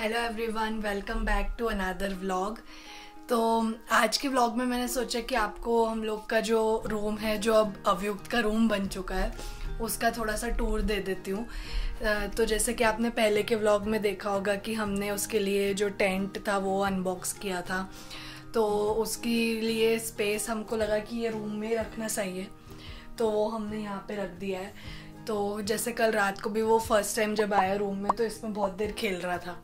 Welcome back to another vlog तो आज के व्लॉग में मैंने सोचा कि आपको हम लोग का जो रूम है, जो अब अवयुक्त का रूम बन चुका है, उसका थोड़ा सा टूर दे देती हूँ। तो जैसे कि आपने पहले के व्लॉग में देखा होगा कि हमने उसके लिए जो टेंट था, वो अनबॉक्स किया था। तो उसके लिए स्पेस हमको लगा कि ये रूम में रखना सही है। तो वो हमने यहाँ पे रख दिया है। तो जैसे कल रात को भी वो फ़र्स्ट टाइम जब आया रूम में तो इसमें बहुत देर खेल रहा था।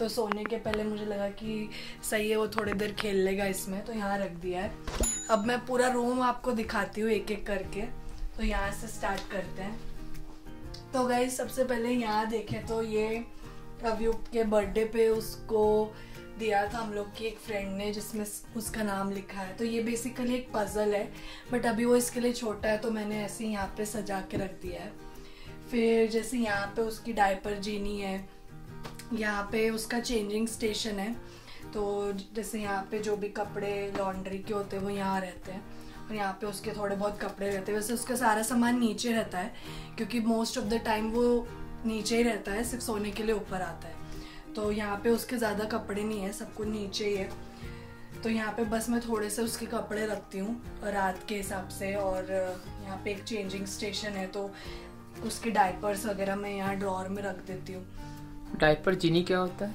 तो सोने के पहले मुझे लगा कि सही है, वो थोड़ी देर खेल लेगा इसमें तो यहाँ रख दिया है। अब मैं पूरा रूम आपको दिखाती हूँ एक एक करके तो यहाँ से स्टार्ट करते हैं। तो गई सबसे पहले यहाँ देखें तो ये अवयुक्त के बर्थडे पे उसको दिया था हम लोग की एक फ्रेंड ने, जिसमें उसका नाम लिखा है। तो ये बेसिकली एक पज़ल है बट अभी वो इसके लिए छोटा है तो मैंने ऐसे ही यहाँ पे सजा के रख दिया है। फिर जैसे यहाँ पे उसकी डायपर जीनी है यहाँ पे उसका चेंजिंग स्टेशन है। तो जैसे यहाँ पे जो भी कपड़े लॉन्ड्री के होते हैं, वो यहाँ रहते हैं। और यहाँ पे उसके थोड़े बहुत कपड़े रहते हैं। वैसे उसका सारा सामान नीचे रहता है, क्योंकि मोस्ट ऑफ़ द टाइम वो नीचे ही रहता है, सिर्फ़ सोने के लिए ऊपर आता है। तो यहाँ पे उसके ज़्यादा कपड़े नहीं है सब कुछ नीचे ही है। तो यहाँ पे बस मैं थोड़े से उसके कपड़े रखती हूँ, रात के हिसाब से। और यहाँ पे एक चेंजिंग स्टेशन है तो उसके डायपर्स वगैरह मैं यहाँ ड्रॉर में रख देती हूँ। डायपर जीनी क्या होता है?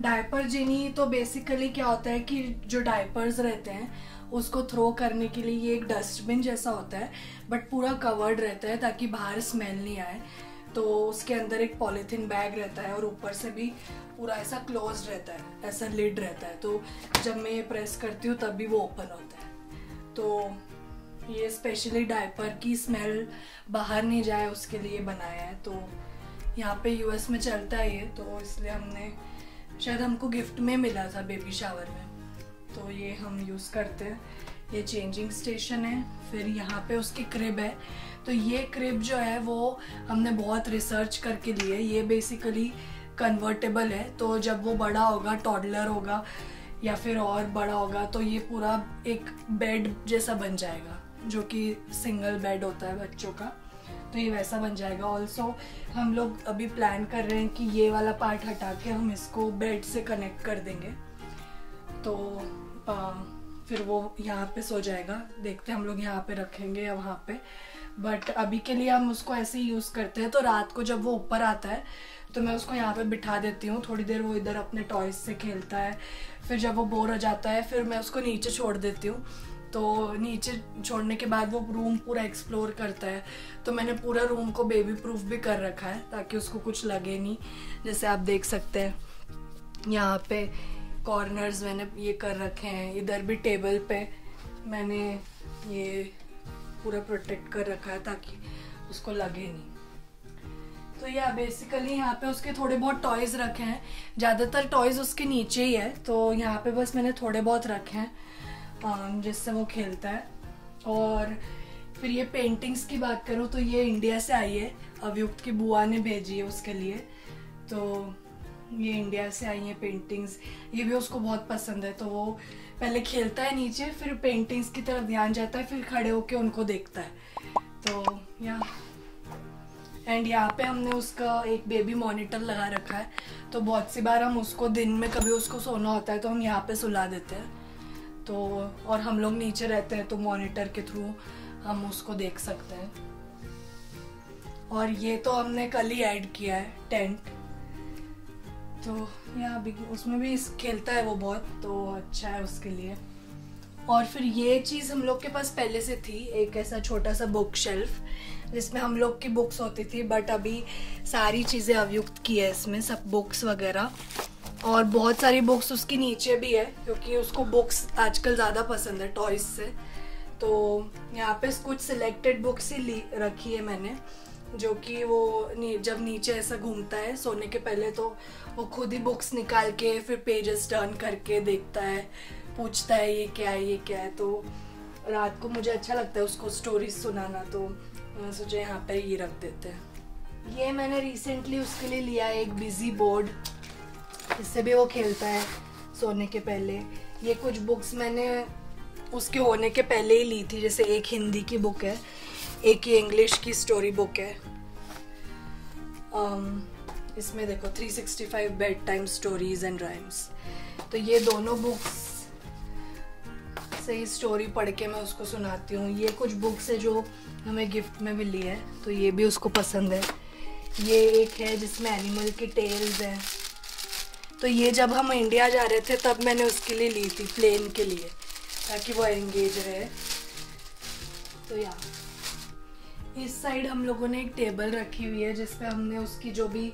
डायपर जीनी तो बेसिकली क्या होता है कि जो डायपर्स रहते हैं, उसको थ्रो करने के लिए ये एक डस्टबिन जैसा होता है बट पूरा कवर्ड रहता है ताकि बाहर स्मेल नहीं आए। तो उसके अंदर एक पॉलीथीन बैग रहता है और ऊपर से भी पूरा ऐसा क्लोज रहता है, ऐसा लिड रहता है। तो जब मैं ये प्रेस करती हूँ, तब भी वो ओपन होता है। तो ये स्पेशली डायपर की स्मेल बाहर नहीं जाए, उसके लिए बनाया है। तो यहाँ पे यूएस में चलता है ये तो इसलिए हमने, शायद हमको गिफ्ट में मिला था बेबी शावर में। तो ये हम यूज़ करते हैं। ये चेंजिंग स्टेशन है, फिर यहाँ पे उसकी क्रिब है। तो ये क्रिब जो है, वो हमने बहुत रिसर्च करके लिए ये बेसिकली कन्वर्टेबल है तो जब वो बड़ा होगा टॉडलर होगा, या फिर और बड़ा होगा तो ये पूरा एक बेड जैसा बन जाएगा, जो कि सिंगल बेड होता है बच्चों का। तो ये वैसा बन जाएगा। ऑल्सो हम लोग अभी प्लान कर रहे हैं कि ये वाला पार्ट हटा के हम इसको बेड से कनेक्ट कर देंगे। तो आ, फिर वो यहाँ पे सो जाएगा। देखते हम लोग यहाँ पे रखेंगे या वहाँ पे। बट अभी के लिए हम उसको ऐसे ही यूज़ करते हैं। तो रात को जब वो ऊपर आता है तो मैं उसको यहाँ पे बिठा देती हूँ। थोड़ी देर वो इधर अपने टॉयज से खेलता है। फिर जब वो बोर हो जाता है फिर मैं उसको नीचे छोड़ देती हूँ। तो नीचे छोड़ने के बाद वो रूम पूरा एक्सप्लोर करता है। तो मैंने पूरा रूम को बेबी प्रूफ भी कर रखा है, ताकि उसको कुछ लगे नहीं। जैसे आप देख सकते हैं, यहाँ पे कॉर्नर्स मैंने ये कर रखे हैं, इधर भी टेबल पे मैंने ये पूरा प्रोटेक्ट कर रखा है, ताकि उसको लगे नहीं। तो या बेसिकली यहाँ पे उसके थोड़े बहुत टॉयज रखे हैं। ज़्यादातर टॉयज उसके नीचे ही है तो यहाँ पे बस मैंने थोड़े बहुत रखे हैं। जिससे वो खेलता है। और फिर ये पेंटिंग्स की बात करूँ तो ये इंडिया से आई है। अभियुक्त की बुआ ने भेजी है उसके लिए। तो ये इंडिया से आई है पेंटिंग्स ये भी उसको बहुत पसंद है। तो वो पहले खेलता है नीचे, फिर पेंटिंग्स की तरफ़ ध्यान जाता है, फिर खड़े होके उनको देखता है। तो या। एंड यहाँ पे हमने उसका एक बेबी मॉनिटर लगा रखा है। तो बहुत सी बार हम उसको दिन में कभी उसको सोना होता है तो हम यहाँ पे सुला देते हैं। तो और हम लोग नीचे रहते हैं तो मॉनिटर के थ्रू हम उसको देख सकते हैं। और ये तो हमने कल ही ऐड किया है टेंट तो यहाँ भी, उसमें भी खेलता है वो बहुत तो अच्छा है उसके लिए। और फिर ये चीज़ हम लोग के पास पहले से थी, एक ऐसा छोटा सा बुक शेल्फ जिसमें हम लोग की बुक्स होती थी बट अभी सारी चीज़ें अवयुक्त की है इसमें, सब बुक्स वगैरह। और बहुत सारी बुक्स उसकी नीचे भी है क्योंकि उसको बुक्स आजकल ज़्यादा पसंद है टॉयज से। तो यहाँ पे कुछ सिलेक्टेड बुक्स ही ली रखी है मैंने जो कि वो नी, जब नीचे ऐसा घूमता है सोने के पहले तो वो खुद ही बुक्स निकाल के फिर पेजेस टर्न करके देखता है पूछता है ये क्या है ये क्या है? तो रात को मुझे अच्छा लगता है उसको स्टोरीज सुनाना तो मैं सोचा यहाँ पर ये रख देते हैं। ये मैंने रिसेंटली उसके लिए लिया एक बिज़ी बोर्ड इससे भी वो खेलता है सोने के पहले। ये कुछ बुक्स मैंने उसके होने के पहले ही ली थी जैसे एक हिंदी की बुक है एक ही इंग्लिश की स्टोरी बुक है। Um, इसमें देखो 365 bed time stories and rhymes तो ये दोनों बुक्स से ही स्टोरी पढ़ के मैं उसको सुनाती हूँ। ये कुछ बुक्स है जो हमें गिफ्ट में मिली है तो ये भी उसको पसंद है। ये एक है जिसमें एनिमल के टेल्स हैं। तो ये जब हम इंडिया जा रहे थे, तब मैंने उसके लिए ली थी प्लेन के लिए, ताकि वो एंगेज रहे। तो यहाँ इस साइड हम लोगों ने एक टेबल रखी हुई है, जिसपे हमने उसकी जो भी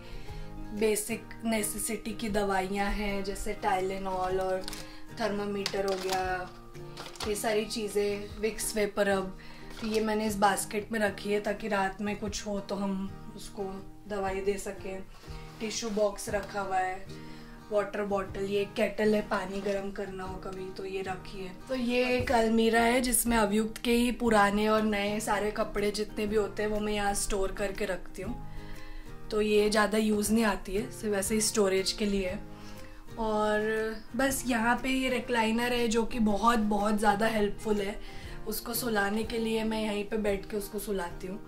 बेसिक नेसेसिटी की दवाइयाँ हैं, जैसे टाइलेनॉल और थर्मामीटर हो गया, ये सारी चीज़ें विक्स वेपर अब तो ये मैंने इस बास्केट में रखी है, ताकि रात में कुछ हो तो हम उसको दवाई दे सकें। टिश्यू बॉक्स रखा हुआ है। वाटर बॉटल ये केटल है पानी गर्म करना हो कभी तो ये रखी है। तो ये एक अलमीरा है जिसमें अभियुक्त के ही पुराने और नए सारे कपड़े जितने भी होते हैं वो मैं यहाँ स्टोर करके रखती हूँ। तो ये ज़्यादा यूज़ नहीं आती है सिर्फ़ वैसे ही स्टोरेज के लिए और बस यहाँ पे ये रिक्लाइनर है जो कि बहुत बहुत ज़्यादा हेल्पफुल है। उसको सुलाने के लिए मैं यहीं पे बैठ के उसको सुलाती हूँ।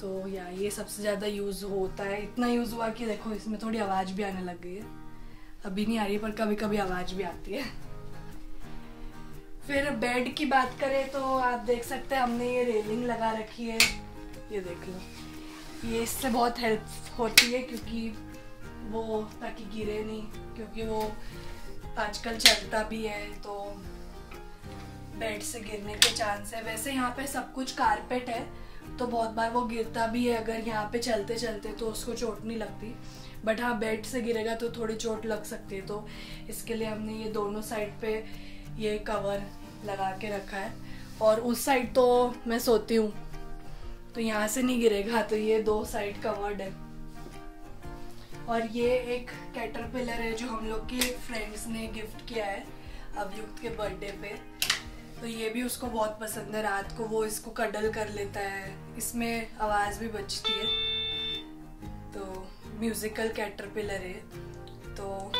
तो या ये सबसे ज़्यादा यूज़ होता है। इतना यूज़ हुआ कि देखो इसमें थोड़ी आवाज़ भी आने लग गई है। अभी नहीं आ रही है पर कभी कभी आवाज़ भी आती है। फिर बेड की बात करें तो आप देख सकते हैं, हमने ये रेलिंग लगा रखी है। ये देख लो। ये इससे बहुत हेल्प होती है, क्योंकि वो ताकि गिरे नहीं, क्योंकि वो आजकल चलता भी है तो बेड से गिरने के चांस है। वैसे यहाँ पे सब कुछ कारपेट है तो बहुत बार वो गिरता भी है, अगर यहाँ पे चलते चलते तो उसको चोट नहीं लगती। बट हाँ बेड से गिरेगा तो थोड़ी चोट लग सकती है तो इसके लिए हमने ये दोनों साइड पे ये कवर लगा के रखा है। और उस साइड तो मैं सोती हूँ तो यहाँ से नहीं गिरेगा तो ये दो साइड कवर्ड है। और ये एक कैटरपिलर है जो हम लोग के फ्रेंड्स ने गिफ्ट किया है, अभियुक्त के बर्थडे पे। तो ये भी उसको बहुत पसंद है, रात को वो इसको कडल कर लेता है, इसमें आवाज़ भी बचती है। तो म्यूज़िकल कैटरपिलर है तो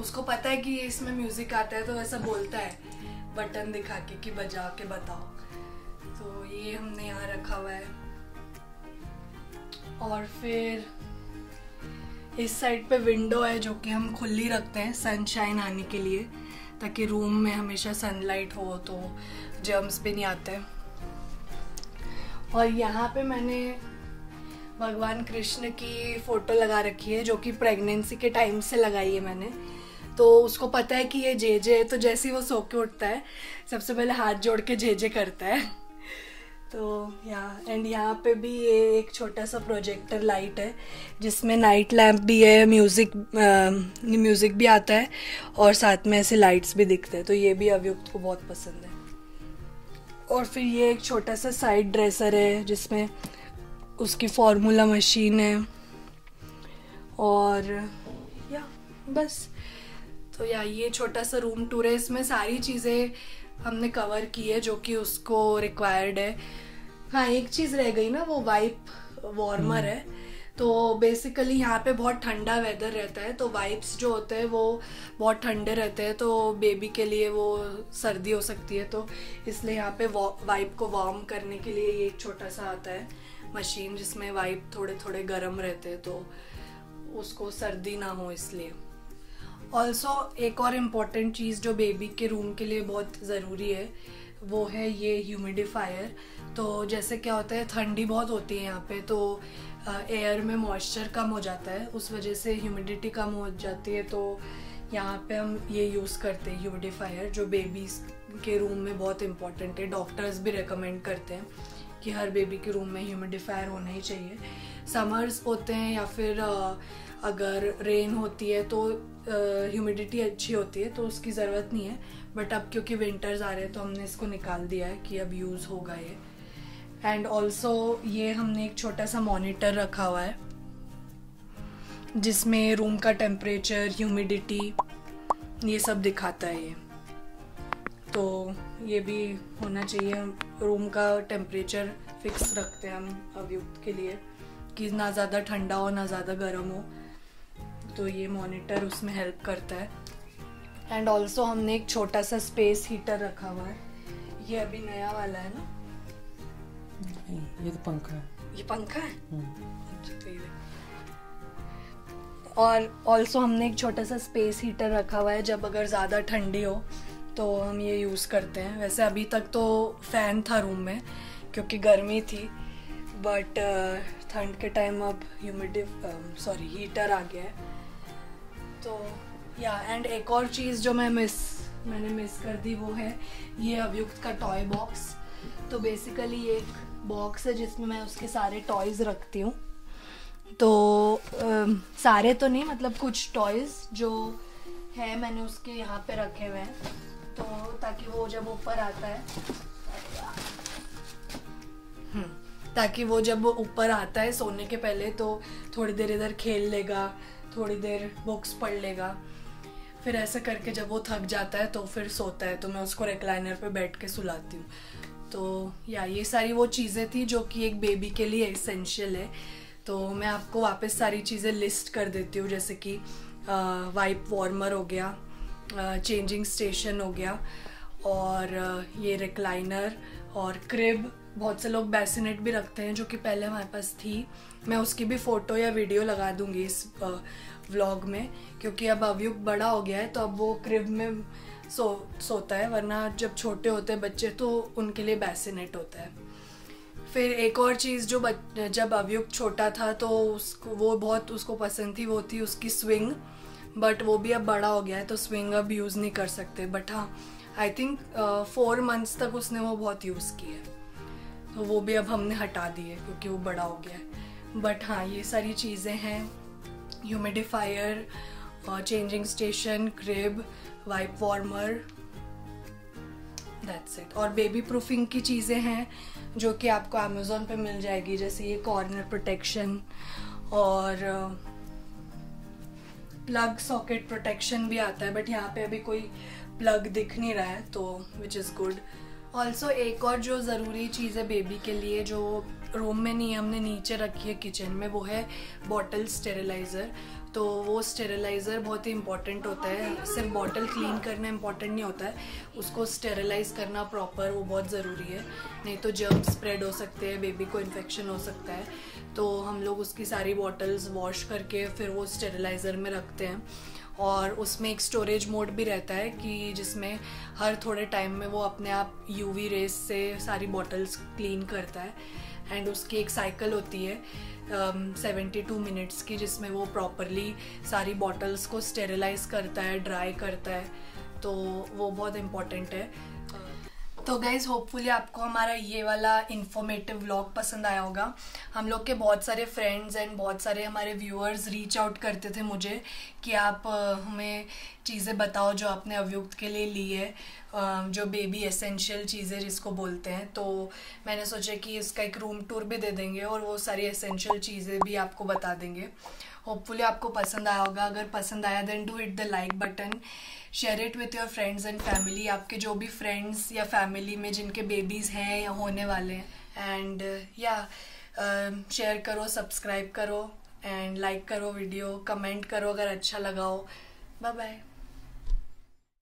उसको पता है कि इसमें म्यूज़िक आता है तो ऐसा बोलता है, बटन दिखा के कि बजा के बताओ। तो ये हमने यहाँ रखा हुआ है। और फिर इस साइड पे विंडो है जो कि हम खुली रखते हैं सनशाइन आने के लिए, ताकि रूम में हमेशा सनलाइट हो तो जर्म्स भी नहीं आते। और यहाँ पे मैंने भगवान कृष्ण की फ़ोटो लगा रखी है, जो कि प्रेगनेंसी के टाइम से लगाई है मैंने। तो उसको पता है कि ये जे जे है तो जैसे ही वो सो के उठता है, सबसे पहले हाथ जोड़ के जे जे करता है। तो यहाँ एंड यहाँ पे भी ये एक छोटा सा प्रोजेक्टर लाइट है, जिसमें नाइट लैम्प भी है म्यूज़िक म्यूज़िक भी आता है, और साथ में ऐसे लाइट्स भी दिखते हैं। तो ये भी अभियुक्त को बहुत पसंद है। और फिर ये एक छोटा सा साइड ड्रेसर है, जिसमें उसकी फार्मूला मशीन है। और या बस। तो या ये छोटा सा रूम टूर है। इसमें सारी चीज़ें हमने कवर की है जो कि उसको रिक्वायर्ड है। हाँ एक चीज़ रह गई ना वो वाइप वार्मर है। तो बेसिकली यहाँ पे बहुत ठंडा वेदर रहता है। तो वाइप्स जो होते हैं वो बहुत ठंडे रहते हैं। तो बेबी के लिए वो सर्दी हो सकती है। तो इसलिए यहाँ पे वाइप को वार्म करने के लिए ये एक छोटा सा आता है। मशीन जिसमें वाइप थोड़े थोड़े गर्म रहते तो उसको सर्दी ना हो इसलिए। ऑल्सो एक और इंपॉर्टेंट चीज़ जो बेबी के रूम के लिए बहुत ज़रूरी है, वो है ये ह्यूमिडिफायर तो जैसे क्या होता है, ठंडी बहुत होती है यहाँ पे तो एयर में मॉइस्चर कम हो जाता है, उस वजह से ह्यूमिडिटी कम हो जाती है तो यहाँ पे हम ये यूज़ करते हैं ह्यूमिडिफायर जो बेबीज़ के रूम में बहुत इंपॉर्टेंट है डॉक्टर्स भी रिकमेंड करते हैं। कि हर बेबी के रूम में ह्यूमिडिफायर होना ही चाहिए। समर्स होते हैं या फिर अगर रेन होती है तो ह्यूमिडिटी अच्छी होती है तो उसकी ज़रूरत नहीं है। बट अब क्योंकि विंटर्स आ रहे हैं तो हमने इसको निकाल दिया है कि अब यूज़ होगा ये। एंड ऑल्सो ये हमने एक छोटा सा मॉनिटर रखा हुआ है, जिसमें रूम का टेम्परेचर ह्यूमिडिटी ये सब दिखाता है ये। तो ये भी होना चाहिए। रूम का टेम्परेचर फिक्स रखते हैं हम अभियुक्त के लिए कि ना ज़्यादा ठंडा हो ना ज़्यादा गर्म हो। तो ये मॉनिटर उसमें हेल्प करता है। एंड ऑल्सो हमने एक छोटा सा स्पेस हीटर रखा हुआ है। ये अभी नया वाला है ना? ये तो पंखा है। ये पंखा है? हम्म। अच्छा, तो और ऑल्सो हमने एक छोटा सा स्पेस हीटर रखा हुआ है जब अगर ज़्यादा ठंडी हो तो हम ये यूज़ करते हैं। वैसे अभी तक तो फ़ैन था रूम में क्योंकि गर्मी थी बट ठंड के टाइम अब ह्यूमिडिव सॉरी हीटर आ गया है। तो या एंड एक और चीज़ जो मैं मिस मैंने मिस कर दी वो है ये अवयुक्त का टॉय बॉक्स तो बेसिकली एक बॉक्स है जिसमें मैं उसके सारे टॉयज़ रखती हूँ। तो आ, सारे तो नहीं मतलब कुछ टॉयज़ जो है मैंने उसके यहाँ पे रखे हुए हैं। तो ताकि वो जब ऊपर आता है। हम्म ताकि वो जब ऊपर आता है सोने के पहले तो थोड़ी देर इधर खेल लेगा, थोड़ी देर बुक्स पढ़ लेगा। फिर ऐसा करके जब वो थक जाता है तो फिर सोता है तो मैं उसको रिक्लाइनर पे बैठ के सुलाती हूँ। तो या, ये सारी वो चीज़ें थी जो कि एक बेबी के लिए इसेंशियल है। तो मैं आपको वापस सारी चीज़ें लिस्ट कर देती हूँ, जैसे कि वाइप वार्मर हो गया चेंजिंग स्टेशन हो गया और ये रिक्लाइनर और क्रिब बहुत से लोग बैसिनेट भी रखते हैं जो कि पहले हमारे पास थी। मैं उसकी भी फ़ोटो या वीडियो लगा दूँगी इस व्लॉग में, क्योंकि अब अवयुक्त बड़ा हो गया है तो अब वो क्रिब में सो, सोता है, वरना जब छोटे होते हैं बच्चे तो उनके लिए बैसिनेट होता है। फिर एक और चीज़ जो जब अवयुक्त छोटा था तो उसको, वो बहुत उसको पसंद थी, वो थी उसकी स्विंग बट वो भी अब बड़ा हो गया है तो स्विंग अब यूज़ नहीं कर सकते। बट हाँ आई थिंक फोर मंथ्स तक उसने वो बहुत यूज़ की है। तो वो भी अब हमने हटा दी है, क्योंकि वो बड़ा हो गया है। बट हाँ ये सारी चीज़ें हैं। Humidifier changing station crib wipe warmer that's it और बेबी प्रूफिंग की चीज़ें हैं, जो कि आपको अमेज़ोन पे मिल जाएगी, जैसे ये कॉर्नर प्रोटेक्शन और प्लग सॉकेट प्रोटेक्शन भी आता है बट यहाँ पे अभी कोई प्लग दिख नहीं रहा है तो विच इज़ गुड ऑल्सो एक और जो ज़रूरी चीज़ है बेबी के लिए, जो रूम में नहीं, हमने नीचे रखी है किचन में, वो है बॉटल स्टेरिलाइज़र तो वो स्टेरिलाइज़र बहुत ही इंपॉर्टेंट होता है। सिर्फ़ बॉटल क्लीन करना इंपॉर्टेंट नहीं होता है। उसको स्टेरिलाइज करना प्रॉपर वो बहुत ज़रूरी है। नहीं तो जर्म स्प्रेड हो सकते हैं बेबी को इन्फेक्शन हो सकता है। तो हम लोग उसकी सारी बॉटल्स वॉश करके फिर वो स्टेरिलाइज़र में रखते हैं। और उसमें एक स्टोरेज मोड भी रहता है कि जिसमें हर थोड़े टाइम में वो अपने आप यूवी रेस से सारी बॉटल्स क्लीन करता है। एंड उसकी एक साइकिल होती है सेवेंटी टू मिनट्स की, जिसमें वो प्रॉपरली सारी बॉटल्स को स्टेरिलाइज करता है ड्राई करता है। तो वो बहुत इंपॉर्टेंट है। तो गाइज़ होपफुली आपको हमारा ये वाला इन्फॉर्मेटिव व्लॉग पसंद आया होगा। हम लोग के बहुत सारे फ्रेंड्स एंड बहुत सारे हमारे व्यूअर्स रीच आउट करते थे मुझे कि आप हमें चीज़ें बताओ जो आपने अवयुक्त के लिए ली है जो बेबी एसेंशियल चीज़ें जिसको बोलते हैं। तो मैंने सोचा कि इसका एक रूम टूर भी दे देंगे और वो सारी एसेंशियल चीज़ें भी आपको बता देंगे। होपफुली आपको पसंद आया होगा। अगर पसंद आया then do hit the like button share it with your friends and family आपके जो भी फ्रेंड्स या फैमिली में जिनके बेबीज़ हैं या होने वाले हैं। एंड या शेयर करो सब्सक्राइब करो। एंड लाइक करो वीडियो कमेंट करो अगर अच्छा लगाओ बाय बाय